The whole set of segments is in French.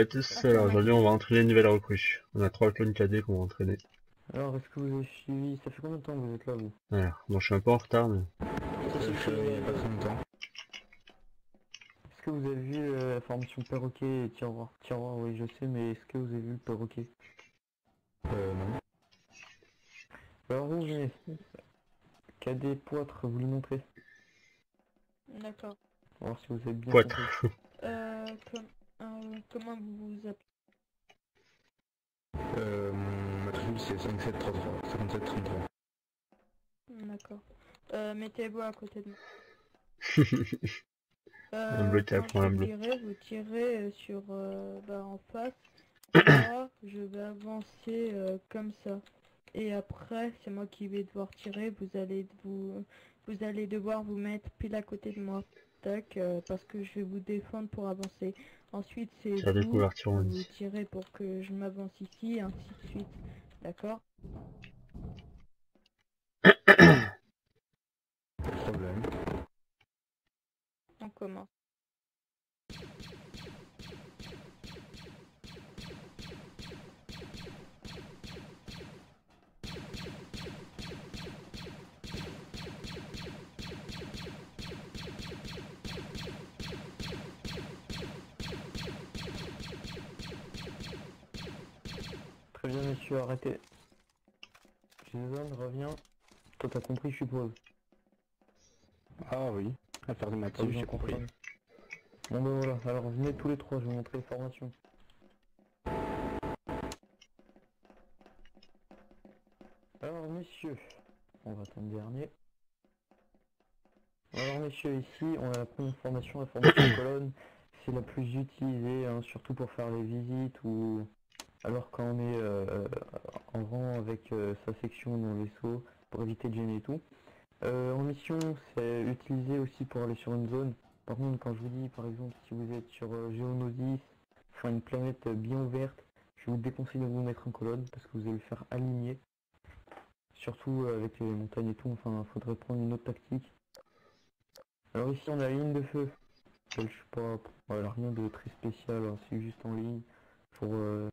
Salut à tous, alors aujourd'hui on va entraîner une nouvelle recrue. On a trois clones KD qu'on va entraîner. Alors, est-ce que vous avez suivi? Ça fait combien de temps que vous êtes là, vous? Alors, bon je suis un peu en retard mais... Ça fait il y a pas très longtemps. Est-ce que vous avez vu euh, la formation perroquet? Et tiroir Tiroir, oui, je sais, mais est-ce que vous avez vu le perroquet? Euh, non. Alors, vous venez. KD poitre, vous lui montrez? D'accord. On va voir si vous avez bien Poitre. Euh, euh, comment vous vous appelez? Euh, mon matricule c'est 5733, 5733. D'accord. Euh, mettez-vous à côté de moi. Un bleu, un vous bleu. tirez, vous tirez euh, sur euh, bah, en face. Moi, je vais avancer euh, comme ça. Et après, c'est moi qui vais devoir tirer. Vous allez vous, vous allez devoir vous mettre pile à côté de moi. Tac, euh, parce que je vais vous défendre pour avancer. Ensuite, c'est de vous, dit. tirez pour que je m'avance ici, ainsi de suite. D'accord Pas de problème. On commence. Très bien, monsieur, arrêtez. Jason, reviens. Toi, t'as compris, je suppose. Ah oui, besoin j'ai compris. Bon ben voilà, alors venez tous les trois, je vais vous montrer les formations. Alors messieurs, on va attendre dernier. Alors messieurs, ici on a la première formation, la formation colonne. C'est la plus utilisée, hein, surtout pour faire les visites ou alors quand on est euh, en rang avec euh, sa section dans le vaisseau pour éviter de gêner tout. Euh, en mission, c'est utilisé aussi pour aller sur une zone. Par contre, quand je vous dis, par exemple, si vous êtes sur euh, Géonosis, enfin une planète bien ouverte, je vous déconseille de vous mettre en colonne parce que vous allez le faire aligner. Surtout avec les montagnes et tout, enfin, faudrait prendre une autre tactique. Alors ici, on a la ligne de feu. Je sais pas, rien de très spécial, hein, c'est juste en ligne pour... Euh...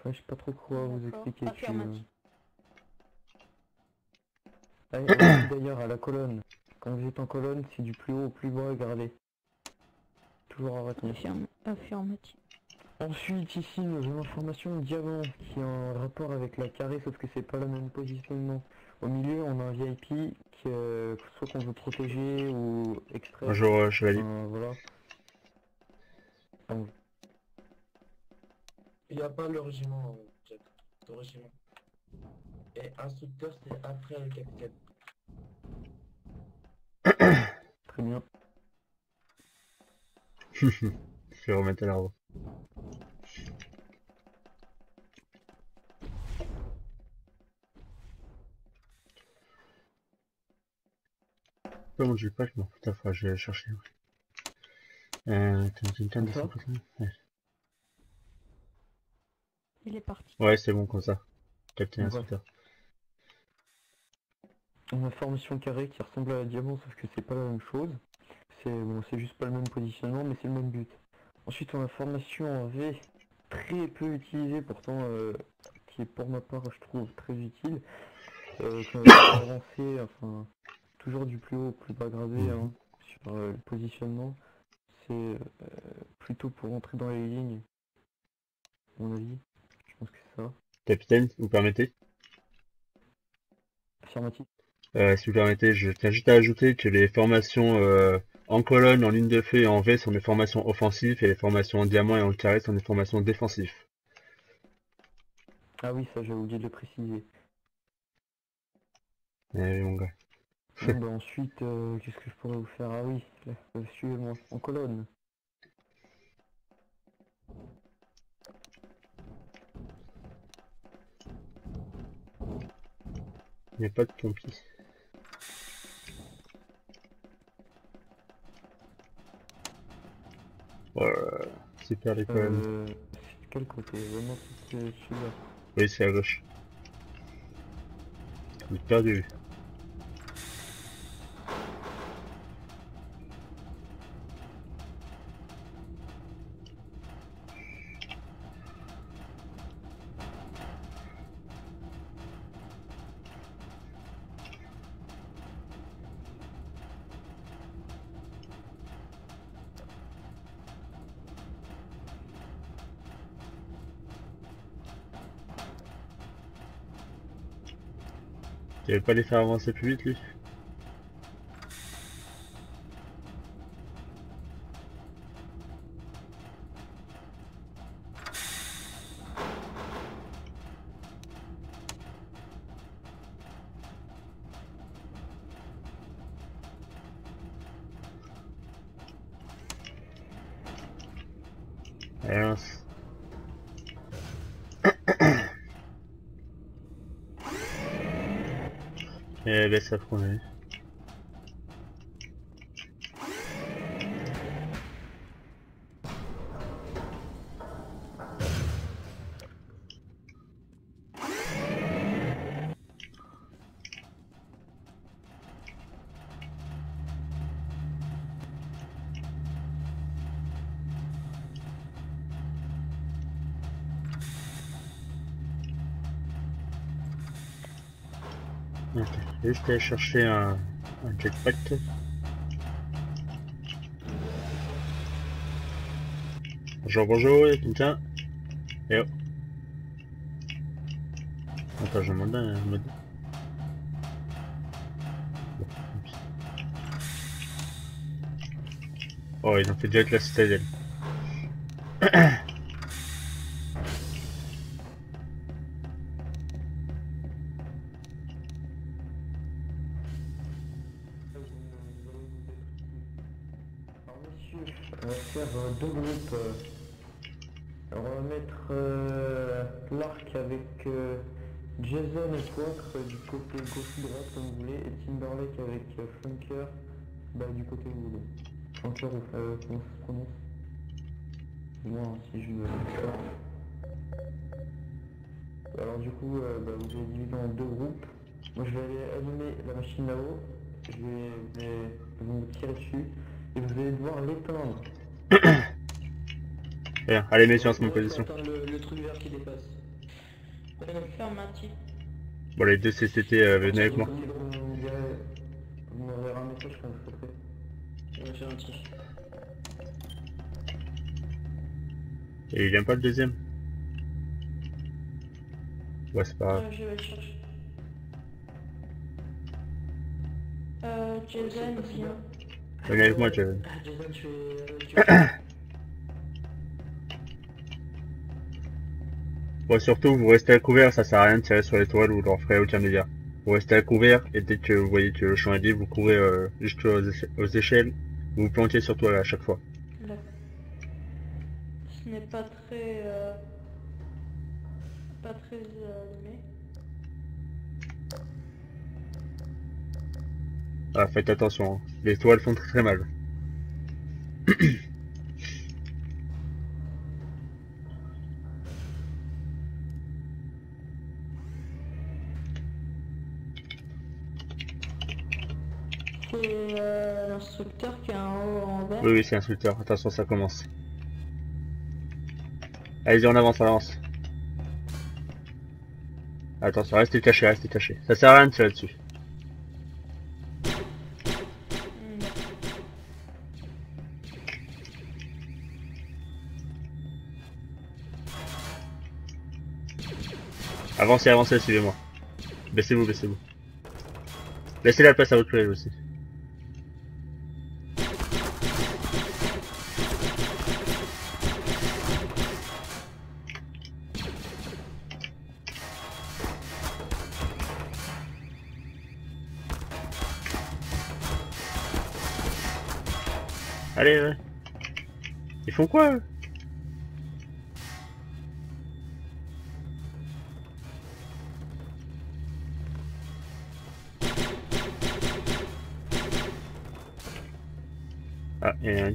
Enfin, je sais pas trop quoi vous expliquer. euh. Ah, D'ailleurs, à la colonne, quand vous êtes en colonne, c'est du plus haut au plus bas, regardez. Toujours à retenir. Affirm- Affirmatif. Ensuite, ici, nous avons l'information diamant qui a un rapport avec la carré, sauf que c'est pas le même positionnement. Au milieu, on a un VIP qui, euh, soit qu'on veut protéger ou extraire. Bonjour euh, chevalier. Enfin, voilà. Donc, Il n'y a pas le régiment, euh, Jack. Le régiment. Et instructeur, c'est après le capitaine. très bien. Je vais remettre à l'arbre. Comment je l'ai pas, je m'en fous, enfin, je vais le chercher. Euh, t'as une de Ça 100%. Ouais, Il est parti. Ouais, c'est bon comme ça. Capitaine Ouais. instructeur. On a formation carré qui ressemble à la diamant, sauf que c'est pas la même chose. C'est bon, c'est juste pas le même positionnement, mais c'est le même but. Ensuite, on a formation en V, très peu utilisée, pourtant, euh, qui est pour ma part, je trouve, très utile. Euh, quand avancer, enfin, toujours du plus haut au plus bas gradé, Mhm. hein, sur euh, le positionnement. C'est euh, plutôt pour entrer dans les lignes, à mon avis. Je. Capitaine, vous permettez? Euh, si vous permettez, je tiens juste à ajouter que les formations euh, en colonne, en ligne de feu et en V sont des formations offensives et les formations en diamant et en carré sont des formations défensives. Ah oui, ça j'ai oublié de le préciser. Eh oui, mon gars. Bon, bah ensuite, euh, qu'est-ce que je pourrais vous faire? Ah oui, là, suivez-moi, en colonne. Il n'y a pas de pompier. Voilà. Super les colonnes. Euh, quel côté Vraiment, c'est celui-là. Oui, c'est à gauche. J'ai perdu. Il veut pas les faire avancer plus vite lui Eh ben ça promet. Juste aller chercher un, un jetpack. Bonjour, bonjour, y'a Eh oh. Attends, je demande un mode. Oh, ils ont fait direct la citadelle. Faire euh, deux groupes. euh. On va mettre euh, l'arc avec euh, Jason et euh, du côté gauche-droite comme vous voulez et Timberlake avec euh, Flanker bah, du côté où vous voulez. Flanker ou euh, comment ça se prononce? Moi hein, si je le Alors du coup bah, vous allez diviser en deux groupes. Moi je vais aller allumer la machine là-haut. Je vais, vais vous tirer dessus vous allez devoir l'éteindre. Bien, allez messieurs, on se met en Ouais, position. faut attendre Le, le truc vert qui dépasse. Ferme un petit. Bon, les deux CCT, euh, venez avec moi. Vous m'enverrez un message quand prêt. Et il vient pas le deuxième Ouais, c'est pas grave. Euh, je vais le chercher. Euh, Jason, pas si viens. Venez avec moi, Jason. Jason, tu es... Tu es... Bon, surtout, vous restez à couvert, ça sert à rien de tirer sur les toiles ou leur ferez aucun dégât. Vous restez à couvert et dès que vous voyez que le champ est libre, vous courez euh, jusqu'aux éche- aux échelles, vous vous planquez sur toile à chaque fois. Ce n'est pas très... Euh... Pas très euh, allumé. Ah, faites attention, hein. les toiles font très très mal. C'est euh, l'instructeur qui a un haut en. Oui, oui, c'est instructeur. Attention, ça commence. Allez-y, on avance, on avance. Attention, restez caché, restez caché. Ça sert à rien de tirer dessus. Avancez, avancez, suivez-moi. Baissez-vous, baissez-vous. Laissez la place à votre collègue aussi. Allez, ouais. Ils font quoi eux?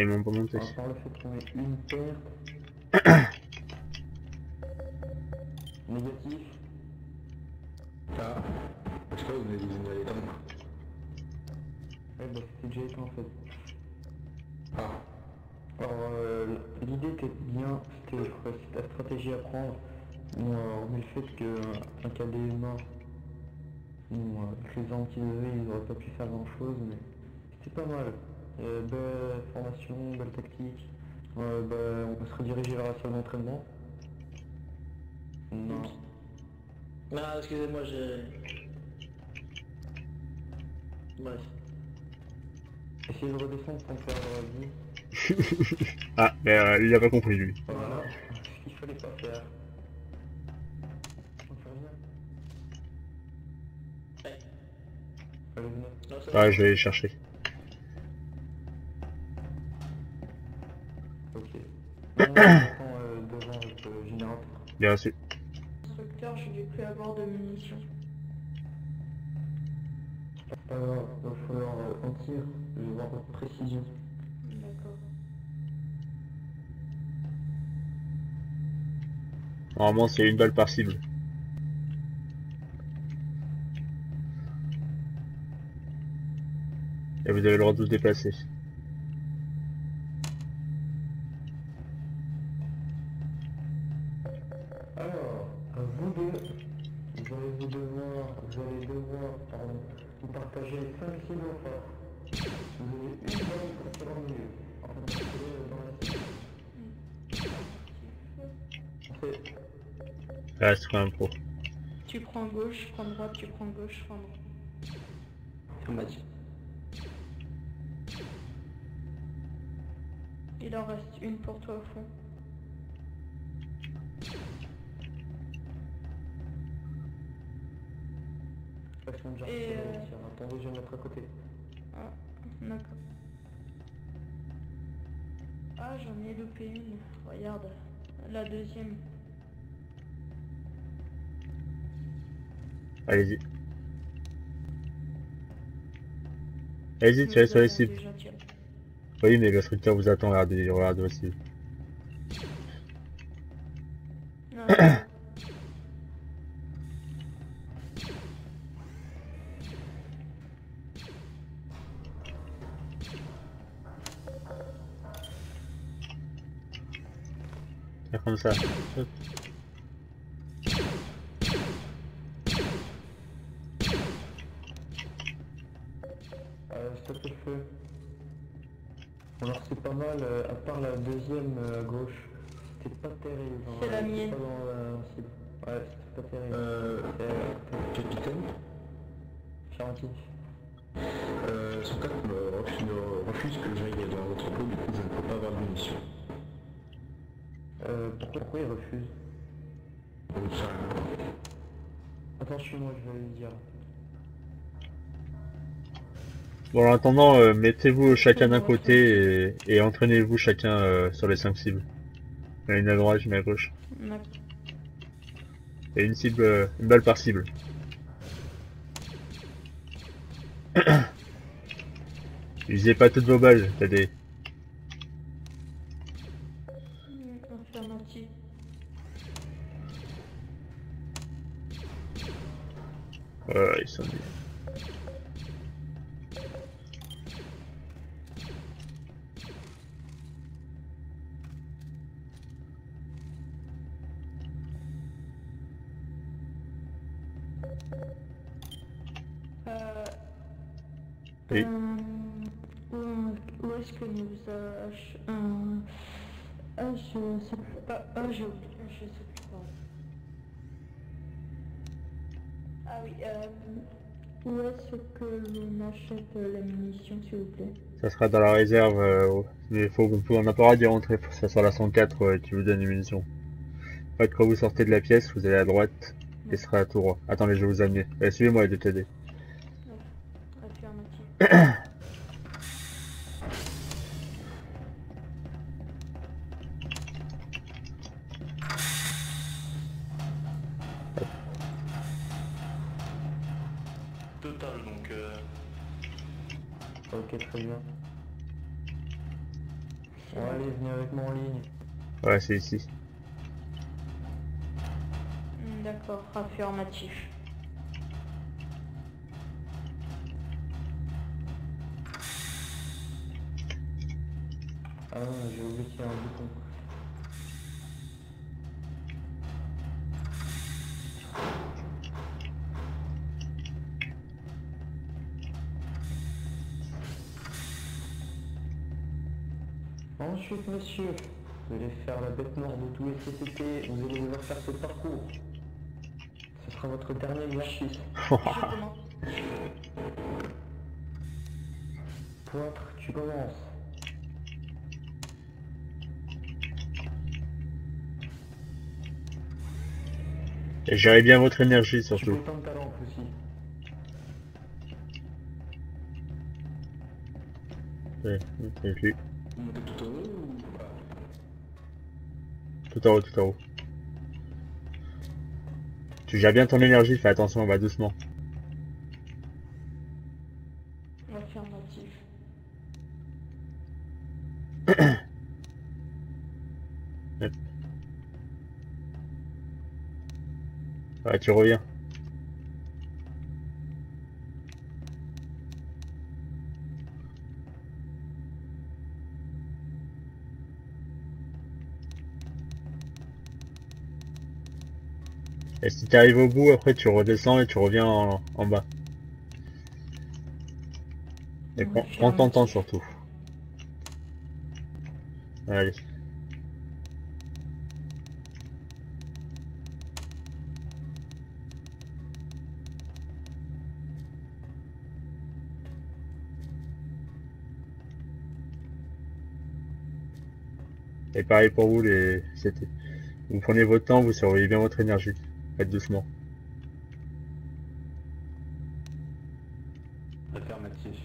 ils m'ont pas monté. À part le fait qu'on ait une perte. Négatif. Ah, parce que là, vous venez à l'éteindre. Ouais, bah c'était déjà éteint en fait. Ah, Alors, euh, l'idée était bien, c'était la stratégie à prendre. Euh, hormis le fait qu'un cadet humain, bon, euh, avec les avaient, ils n'auraient pas pu faire grand chose, mais c'était pas mal. Euh, belle formation, belle tactique. Euh, bah, on peut se rediriger vers la salle d'entraînement. Non. Ah, excusez-moi, j'ai... Bref. Essayez de redescendre sans perdre la vie. Ah, mais euh, il a pas compris lui. Voilà, ce qu'il fallait pas faire. On fait rien. Ouais. Ah, je vais les chercher. Ok. On attend euh, devant avec le générateur. Bien reçu. Instructeur, je vais plus avoir de munitions. Pas grave, il va falloir euh, en tir, je vais voir votre précision. D'accord. Normalement, c'est une balle par cible. Et vous avez le droit de vous déplacer. Cible. C'est Reste quand même pro. Tu prends gauche, je prends droite, tu prends gauche, je prends droite. Il en reste une pour toi au fond. Et, euh, tiens, attendez, je vais me mettre à côté. Ah, d'accord. Ah, j'en ai loupé une. Regarde, la deuxième. Allez-y. Allez-y, tirez sur les cibles. Oui, mais le structeur vous attend, regardez, regardez aussi. Faire comme ça. Hop. Euh, stop le feu. Alors c'est pas mal, euh, à part la deuxième euh, à gauche. C'était pas terrible. hein, C'est la c'était mienne. Pas. Ouais, c'était pas terrible. euh, Euh, capitaine, Charenti. euh, son cap me refuse, refuse que j'aille dans votre pot, du coup je ne peux pas avoir de munitions. Euh, pourquoi, pourquoi il refuse Attends, suis-moi, je vais lui dire. Bon, en attendant, euh, mettez-vous chacun d'un côté et, et entraînez-vous chacun euh, sur les 5 cibles. Il y en a Une à droite, une à gauche. Et une cible, euh, une balle par cible. Usez pas toutes vos balles, t'as des... Ah. Je sais plus. oui, euh, où est-ce que l'on achète la munition, s'il vous plaît? Ça sera dans la réserve, euh, mais faut on n'a pas le droit d'y rentrer, faut que ça soit la 104 euh, qui vous donne les munitions. En fait, quand vous sortez de la pièce, vous allez à droite, et ce sera à tout droit. Attendez, je vais vous amener. Euh, Suivez-moi et de t'aider. Affirmatif. Total donc. Euh... Ok, très bien. Bon, allez, venez avec moi en ligne. Ouais, c'est ici. Hmm, d'accord, affirmatif. Ah non, j'ai oublié qu'il y a un bouton. Monsieur, vous allez faire la bête noire de tous les CCT, vous allez devoir faire ce parcours. Ce sera votre dernier exercice. Poitre, tu commences. Et gérez bien votre énergie Tu peux surtout. éteindre ta lampe aussi. Ouais, avec lui. Vous montez tout en haut ou pas Tout en haut, tout en haut. Tu gères bien ton énergie, fais attention, on va doucement. Ouais, tu reviens. Et si tu arrives au bout, après tu redescends et tu reviens en, en bas. Et prends, prends ton temps surtout. Allez. Et pareil pour vous les. Vous prenez votre temps, vous surveillez bien votre énergie. Faites doucement. Affirmatif.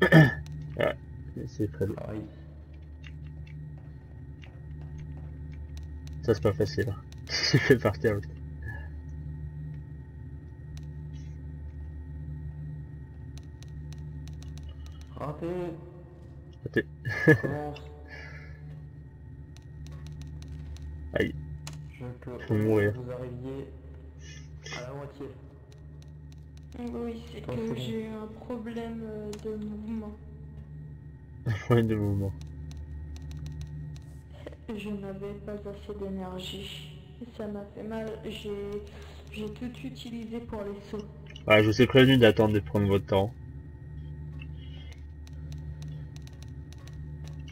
C'est très bien. Ça c'est pas facile. hein. Je fais partir. Raté. Raté. Commence. Aïe. Je vais mourir. vous arriviez à la moitié. Oui, c'est Toi, c'est que j'ai eu un problème euh, de mouvement. Problème de mouvement. Je n'avais pas assez d'énergie. Ça m'a fait mal. J'ai j'ai tout utilisé pour les sauts. Ouais, je vous ai prévenu d'attendre de prendre votre temps.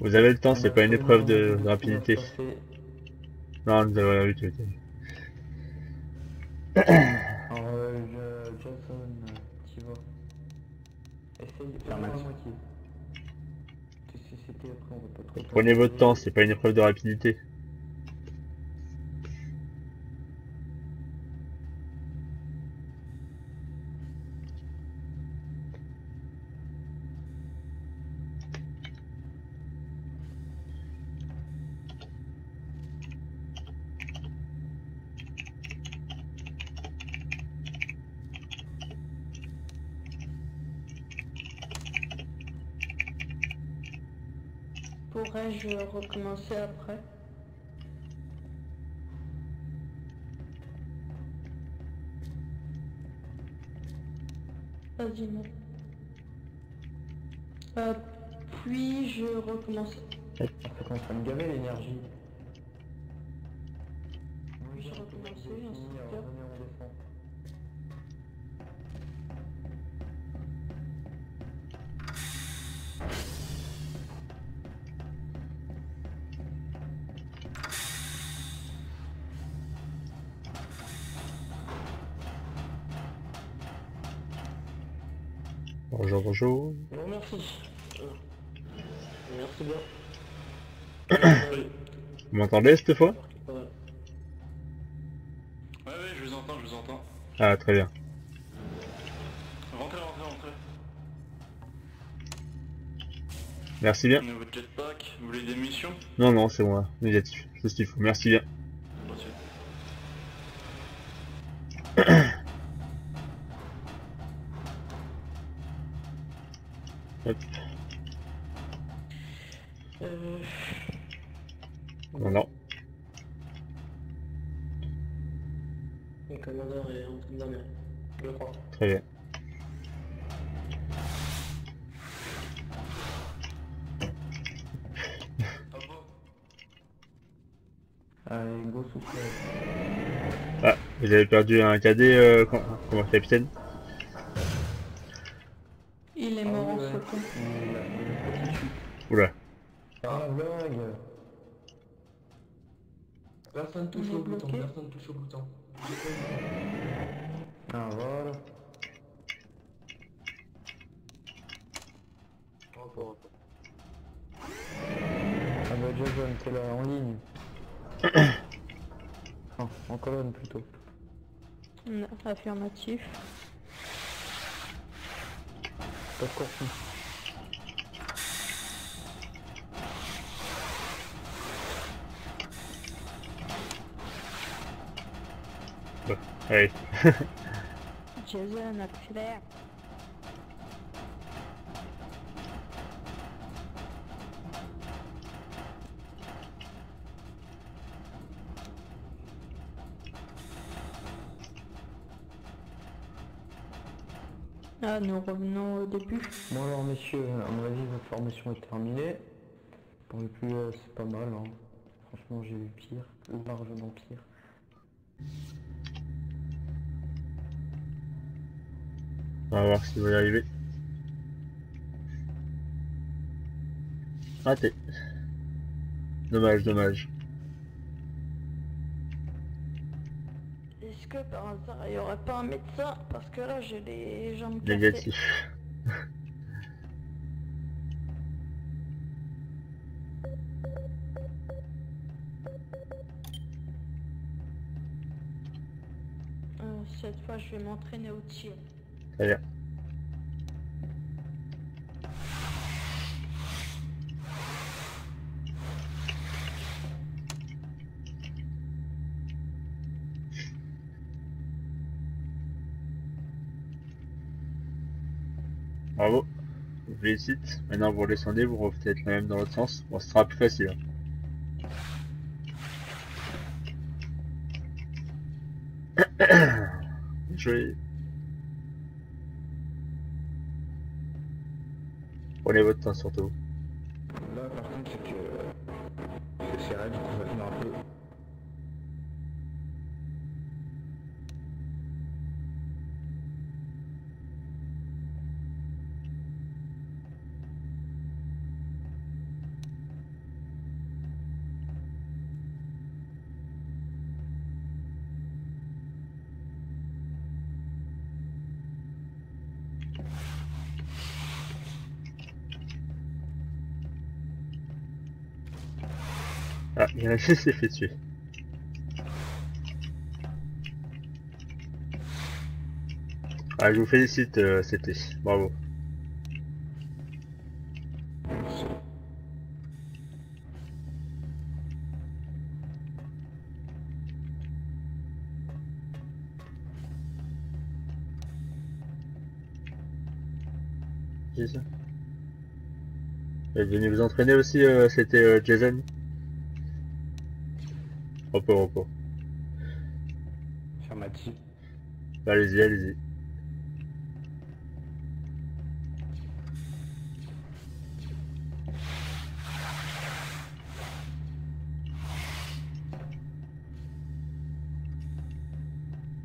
Vous avez le temps, c'est pas une épreuve de rapidité. Non, vous avez rien vu, tu veux dire. Alors, euh, Jason, euh, tu vas. Essaye de faire la moitié. Tu sais, c'était après, on va pas trop. Prenez votre temps, c'est pas une épreuve de rapidité. Pourrais-je recommencer après? Vas-y, non. Euh, puis-je recommencer? Ça commence à me l'énergie. Bonjour. Non, merci. Merci bien. Vous m'entendez cette fois? Ouais. Ouais, je vous entends, je vous entends. Ah, très bien. Rentrez, rentrez, rentrez. Merci bien. Votre jetpack. Vous voulez des missions Non, non, c'est moi. Négatif. C'est ce qu'il faut. Merci bien. Reçu. Hop. Euh, Non, non. le commandeur est en train de dormir. Je le crois. Très bien. Ah, vous avez perdu un cadet, euh, com- comment capitaine? Il est Ah mort en ouais. sautant. Il a- il a une petite chute. Oula. Ah la blague Personne touche au bouton, personne touche au bouton. Ah voilà. repos. Ah bah Jason, t'es là en ligne. Ah, en colonne plutôt. Mm, Affirmatif. Pas de. Jason, accélère. Revenons au début. Bon alors messieurs, à mon avis votre formation est terminée. Pour le plus euh, c'est pas mal hein. Franchement j'ai eu pire, largement pire. On va voir si vous y arrivez. Raté. Dommage, dommage. Est-ce que par hasard il n'y aurait pas un médecin Parce que là j'ai les jambes cassées. Négatif. Euh, cette fois je vais m'entraîner au tir. Très bien. Bravo. Je vous félicite. Maintenant vous redescendez, vous refaites la même dans l'autre sens. Bon, ce sera plus facile. hein. Prenez votre temps surtout. Là, par contre, c'est que c'est on va tenir un peu. Il y en a qui s'est fait tuer. Ah, je vous félicite, euh, c'était. Bravo. C'est ça. Vous êtes venu vous entraîner aussi, euh, c'était euh, Jason Repos, repos. Affirmatif. Allez-y, allez-y.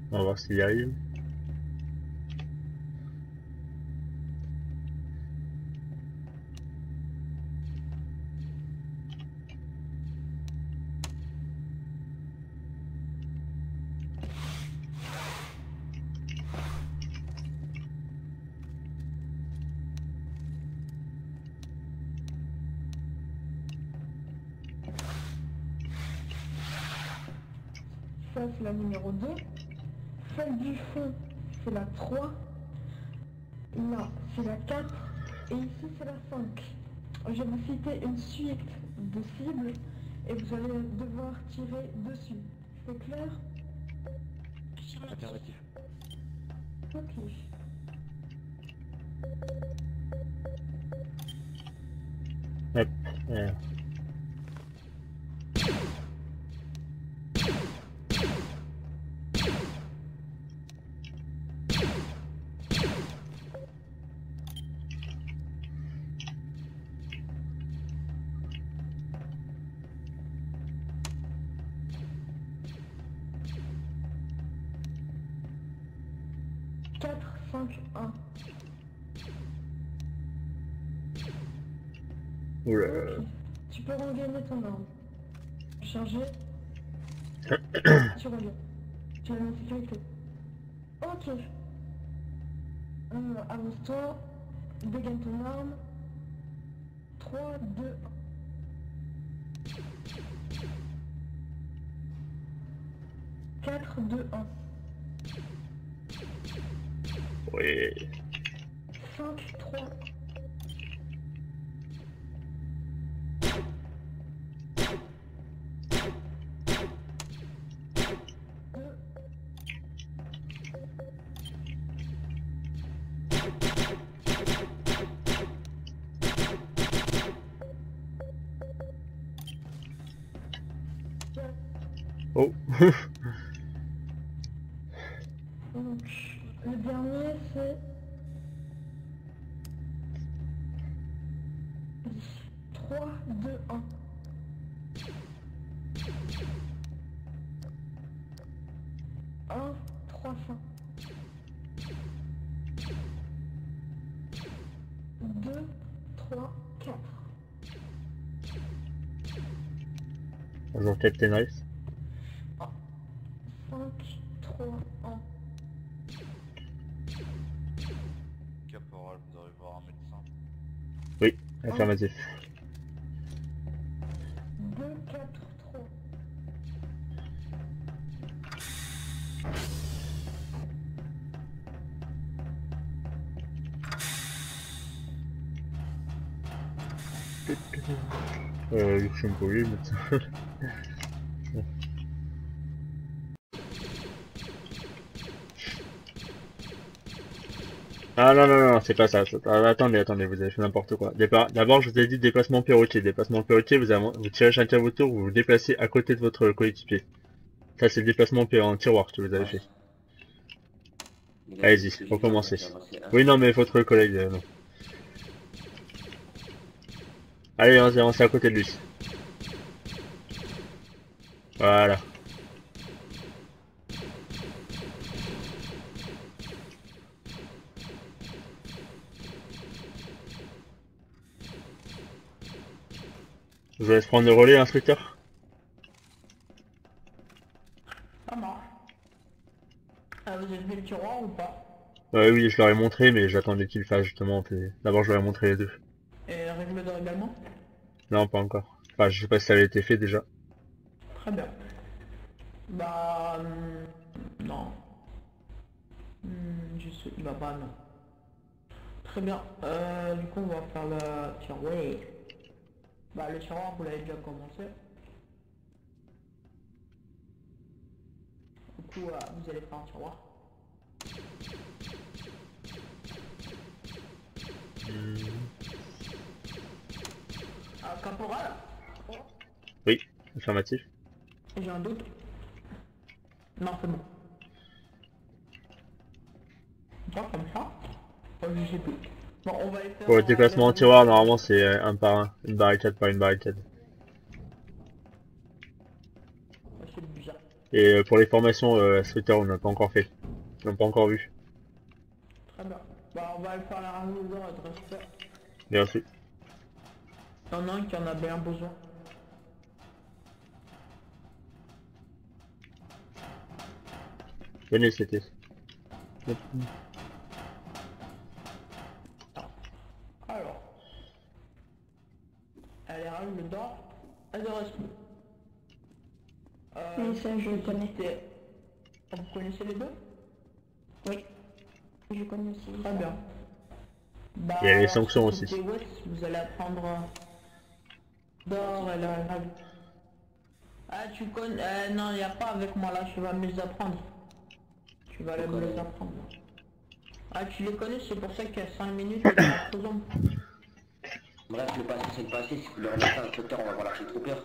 On va voir s'il y arrive. Ça, c'est la numéro 2. Celle du fond, c'est la 3. Là, c'est la 4. Et ici, c'est la 5. Je vais vous citer une suite de cibles et vous allez devoir tirer dessus. C'est clair? Affirmatif. Ok. 4, ton arme. Chargé. tu reviens. Tu reviens en sécurité. Ok. Euh, avance-toi. Dégaine ton arme. 3, 2, 1. Quatre, deux, un. Oui. 5, 3, Oh. Donc, le dernier, c'est... 3, 2, 1. Un, trois, cinq. Deux, trois, quatre. Bonjour Captain Rice. Affirmatif. Deux, quatre, trois. Euh, je suis un peu vieux, mais... Ah non, non, non, c'est pas ça. ah, attendez, attendez, vous avez fait n'importe quoi. D'abord, je vous ai dit déplacement perroquet. Déplacement perroquet, vous, avez- vous tirez chacun votre tour, vous vous déplacez à côté de votre coéquipier. Ça, c'est le déplacement en tiroir que vous avez fait. Allez-y, recommencez. Oui, non, mais votre collègue, euh, non. Allez, on avancez à côté de lui. Voilà. Vous laisse prendre le relais, instructeur Ça marche. Ah, vous avez vu le tiroir ou pas? Ouais, oui, je leur ai montré, mais j'attendais qu'ils le fassent justement. puis D'abord, je leur ai montré les deux. Et règle d'or également? Non, pas encore. Enfin, je sais pas si ça avait été fait déjà. Très bien. Bah... hum, non. Hum, je sais... Bah, bah non. Très bien. Euh, du coup, on va faire le tiroir. Bah, le tiroir, vous l'avez déjà commencé. Du coup, euh, vous allez faire un tiroir. Ah, caporal Affirmatif. J'ai un doute. Non, c'est bon. Toi, comme ça Oh, Je sais plus. Bon, on va les faire... Pour le déplacement en tiroir, normalement, c'est euh, un par un. Une barricade par une barricade. Et euh, pour les formations, euh, instructeur, on n'a pas encore fait. On n'a pas encore vu. Très bien. Bah, on va le faire la de respect. Bien reçu. Il y en a un qui en a bien besoin. Venez, c'était. Elle est règle d'or et de respect. Euh, Oui, ça, je connais. Vous connaissez les deux? Oui. Je connais aussi. Très bien. Bah, Il y a les sanctions aussi. vous allez apprendre d'or et la. Ah, tu connais... euh, non, il n'y a pas avec moi là, tu vas me les apprendre. Tu vas aller me les apprendre. Ah, tu les connais, c'est pour ça qu'il y a 5 minutes. Bref, le passé c'est le passé, si vous le remettez à l'instructeur, on va voir l'architrooper.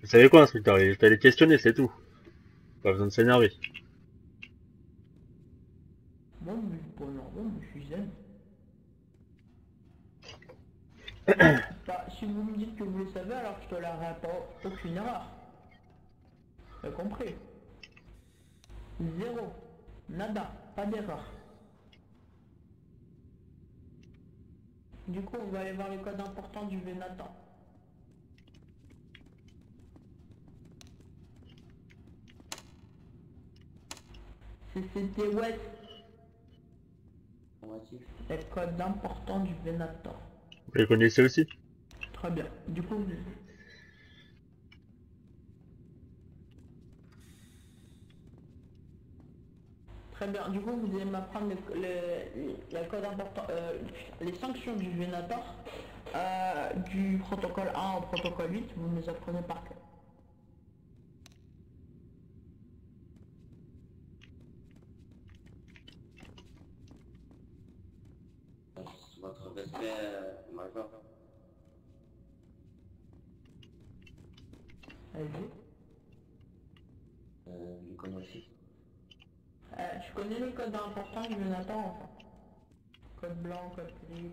Vous savez quoi, instructeur? Il fallait les questionner, c'est tout. Pas besoin de s'énerver. Bon, mais bon, non, bon, mais je suis zen. bah, si vous me dites que vous le savez, alors je tolérerai pas aucune erreur. T'as compris? Zéro. Nada. Pas d'erreur. Du coup, on va aller voir les codes importants du Vénatan. CCT West. Les codes importants du Venator. Vous les connaissez aussi? Très bien. Du coup, Très bien. Du coup, vous allez m'apprendre le, le- euh, les sanctions du Venator, euh, du protocole 1 au protocole 8, vous les apprenez par cœur. Votre respect, euh, Major. Allez-y. Euh, je connais aussi. Euh, tu connais les codes importants du Venator enfin Code blanc, code gris.